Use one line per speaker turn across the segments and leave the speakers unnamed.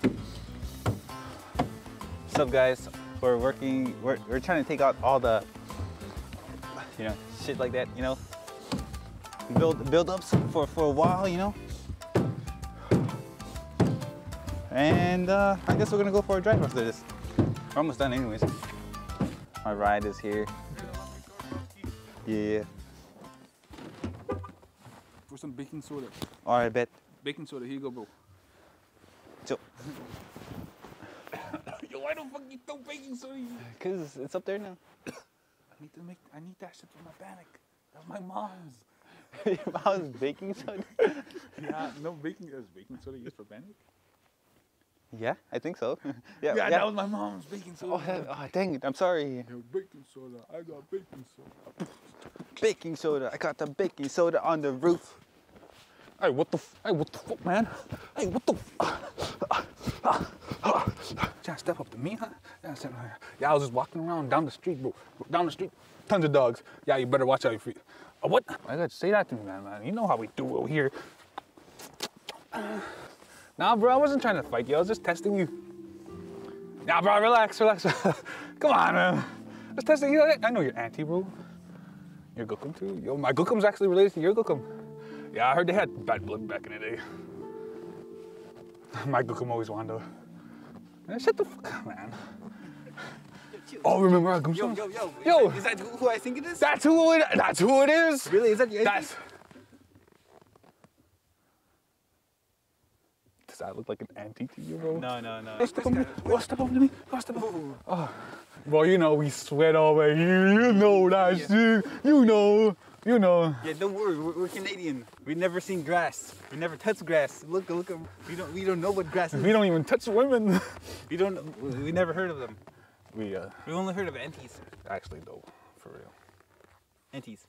What's up, guys? We're working. We're, we're trying to take out all the, you know, shit like that. You know, build build-ups for for a while. You know. And uh, I guess we're gonna go for a drive after this. We're almost done, anyways. My ride is here. Yeah.
For some baking soda.
All right, bet.
Baking soda, here you go, bro.
So,
Yo, why the fuck you throw baking soda?
cause it's up there now.
I need to make, I need that shit for my panic. That's my mom's.
Your mom's baking soda.
Yeah, no baking, is baking soda used for panic?
Yeah, I think so. yeah,
Yeah, that was my mom's baking soda.
Oh, hell- oh, dang it! I'm sorry.
Yo, baking soda, I got baking soda.
Baking soda. I got the baking soda on the roof.
Hey, what the, f- hey, what the fuck, man? Hey, what the, f- trying to step up to me, huh? Yeah, I said, yeah, I was just walking around down the street, bro. Down the street, tons of dogs. Yeah, you better watch out your feet. Uh, what? I gotta say that to me, man, man. You know how we do over here. Nah, bro, I wasn't trying to fight you. I was just testing you. Nah, bro, relax, relax. Come on, man. Just testing you. I know your auntie, bro. Your Gookum too? Yo, my Gookum's actually related to your Gookum. Yeah, I heard they had bad blood back in the day. My Gookum always wanted to. Man, shut the fuck up, man. Oh, remember our Gookum?
yo, yo.
Yo.
Is that who I think it is?
That's who it. That's who it is.
Really? Is that your
That's. Does that look like an auntie to you, bro?
No, no, no.
Go step to me. Go step to me. Go step up. Oh. Bro, you know we sweat over here. You know that shit. You know. You know.
Yeah, don't worry. We're, we're Canadian. We've never seen grass. We never touch grass. Look, look. We don't. We don't know what grass is.
We don't even touch women.
We don't. We never heard of them.
we uh,
We only heard of antis.
actually though, for real.
Antis.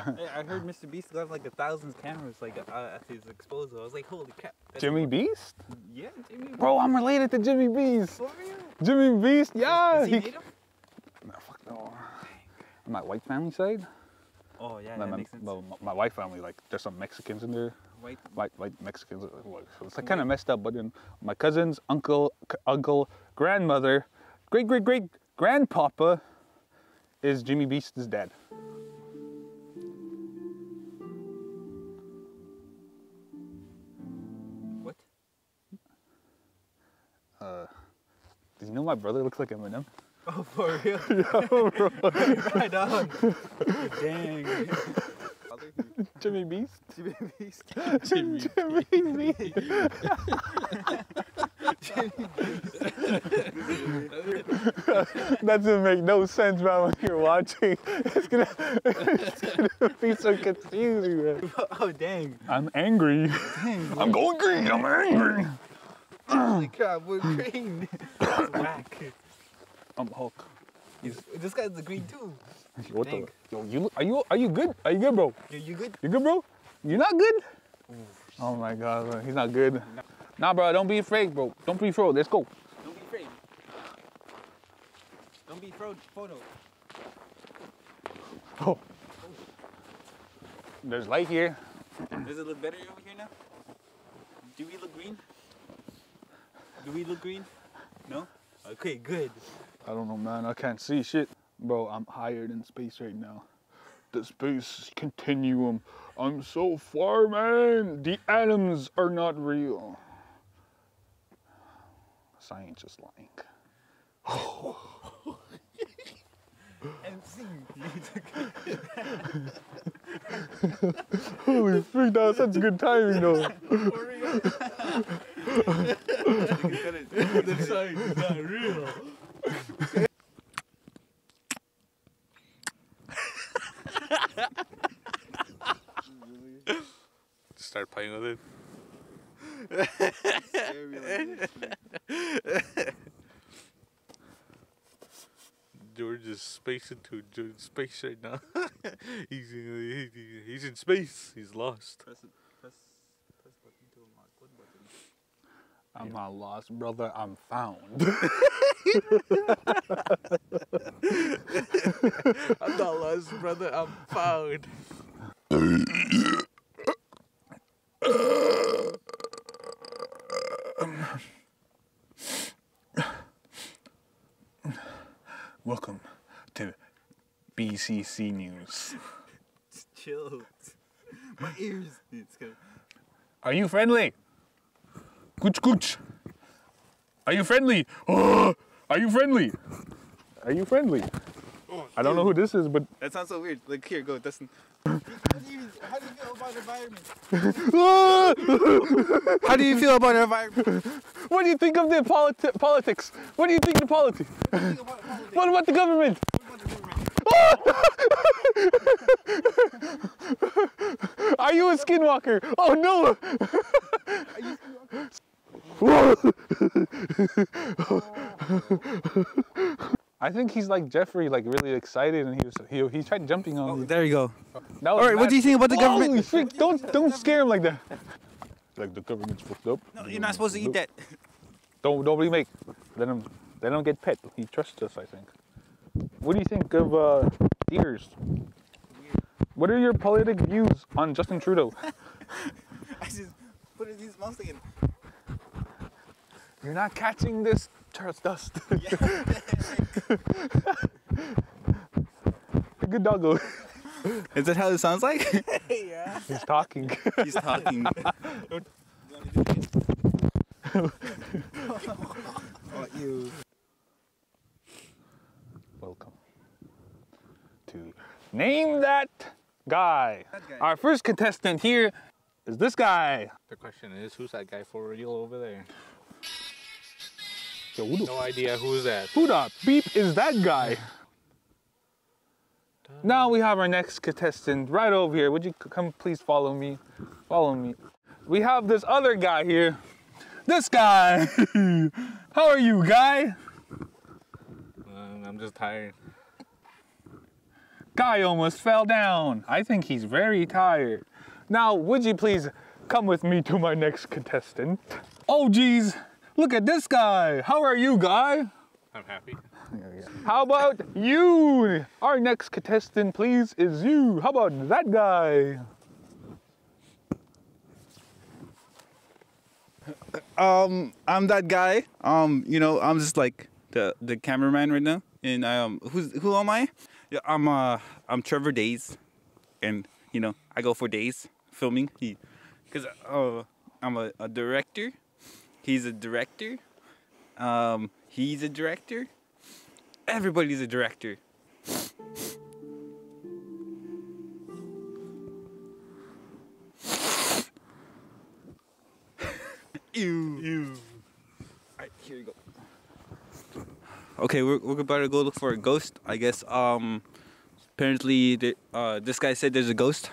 I I heard Mr. Beast got like a thousand cameras like uh, at his disposal. I was like, holy crap.
Jimmy Beast?
Yeah, Jimmy.
Bro, I'm related to Jimmy Beast. Jimmy Beast, yeah.
Is he
he-
native?
No, fuck no. My white family side.
Oh yeah,
my,
that
my-
makes sense.
well, my, my white family, like, there's some Mexicans in there.
White.
White, white Mexicans. uh, So it's like kind of messed up. But then my cousins, uncle, c- uncle, grandmother, great, great, great grandpapa is Jimmy Beast's dad.
What?
Did you know my brother looks like Eminem?
Oh, for real? right on. Dang.
Jimmy Beast?
Jimmy Beast.
Jimmy Beast. Jimmy Beast. that doesn't make no sense, man, when you're watching. It's gonna, it's gonna be so confusing, man.
oh, dang.
I'm angry. Dang, I'm going green. I'm angry.
Holy crap, we're green. Whack.
I'm Hulk.
This guy's the green too.
What the? Yo, you are you are you good? Are you good, bro?
You, you good?
You good, bro? You not good? Oh my God, bro. he's not good. Nah, bro, don't be afraid, bro. Don't be afraid. Let's go.
Don't be afraid. Don't be fro- photo.
Oh. There's light here.
Does it look better over here now? Do we look green? Do we look green? No? Okay, good.
I don't know, man. I can't see shit. Bro, I'm higher than space right now. The space continuum. I'm so far, man. The atoms are not real. Science is lying. Holy freak, that was such a good timing, though.
the science is not real.
Playing with it.
George is spacing to George space right now. he's in, he's in space. He's lost.
Press. Press. Press button to unlock. What button?
I'm not lost, brother. I'm found.
I'm not lost, brother. I'm found.
Welcome to BCC News.
It's Chill. My ears. It's good.
Are you friendly? Gooch gooch. Are you friendly? Oh, are you friendly? Are you friendly? Oh, I don't know who this is, but
That sounds so weird. Like here, go, Dustin. how do you feel about the environment? how do you feel about the environment?
what do you think of the politi- politics? What do you think of the politics? What about the government? Are you a skinwalker? Oh no! I think he's like Jeffrey, like really excited, and he was he, he tried jumping on me.
There you go.
That was
All right, what do you think about the government?
Holy shit! Don't don't scare him like that. Like the government's fucked up.
No, you're not supposed to eat that.
Don't don't make. Let him. They don't get pet. He trusts us, I think. What do you think of uh, deers? What are your politic views on Justin Trudeau?
I just put it in his mouth again.
You're not catching this turf dust. Good doggo.
Is that how it sounds like?
He's talking.
He's talking. you.
Welcome to Name That Guy.
That guy.
Our first contestant here is this guy.
The question is, who's that guy for real over there?
Yo, who the
No idea who's that.
Who the beep is that guy? Now we have our next contestant right over here. Would you come please follow me? Follow me. We have this other guy here. This guy. How are you, guy?
Um, I'm just tired.
Guy almost fell down. I think he's very tired. Now, would you please come with me to my next contestant? Oh, geez. Look at this guy. How are you, guy?
I'm happy.
How about you? Our next contestant, please, is you. How about that guy?
Um, I'm that guy. Um, you know, I'm just like the the cameraman right now. And I um, who's who am I? Yeah, I'm uh, I'm Trevor Days, and you know, I go for days filming. He, cause uh, I'm a, a director. He's a director. Um, he's a director. Everybody's a director. Ew. Ew. Alright, here you go. Okay, we're, we're about to go look for a ghost. I guess, um, apparently, the, uh, this guy said there's a ghost.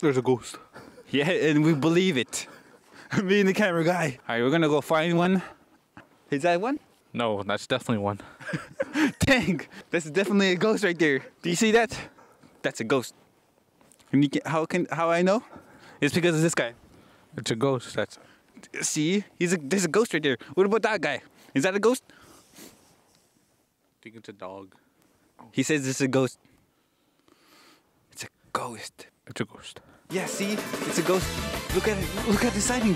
There's a ghost.
Yeah, and we believe it. Me and the camera guy. Alright, we're gonna go find one. Is that one?
No, that's definitely one.
Dang, that's definitely a ghost right there. Do you see that? That's a ghost. And you can, how can how I know? It's because of this guy.
It's a ghost. That's
See, he's a there's a ghost right there. What about that guy? Is that a ghost?
I think it's a dog.
He says it's a ghost. It's a ghost.
It's a ghost.
Yeah, see, it's a ghost. Look at it. Look at the sighting.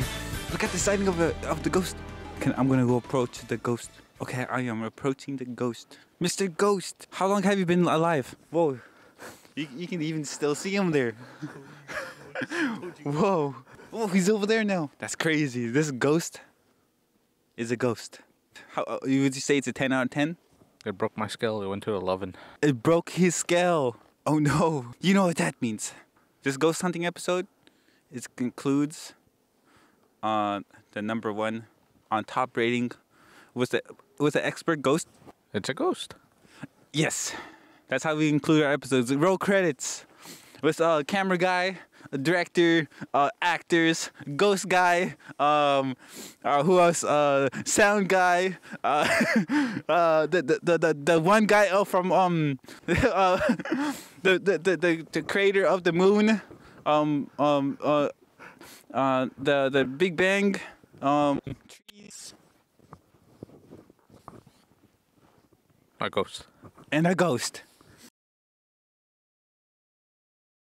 Look at the sighting of the of the ghost. Can, I'm gonna go approach the ghost. Okay, I am approaching the ghost. Mr. Ghost, how long have you been alive? Whoa, you, you can even still see him there. Whoa, oh, he's over there now. That's crazy. This ghost is a ghost. How uh, would you say it's a 10 out of 10?
It broke my scale. It went to 11.
It broke his scale. Oh no. You know what that means. This ghost hunting episode it concludes on the number one on top rating was the was the expert ghost.
It's a ghost.
Yes. That's how we include our episodes. Roll credits. With uh camera guy, director, uh actors, ghost guy, um uh, who else? Uh sound guy, uh, uh the, the, the, the, one guy uh, from um uh the, the, the, the, the creator of the moon, um um uh uh the the Big Bang, um trees
A ghost.
and a ghost.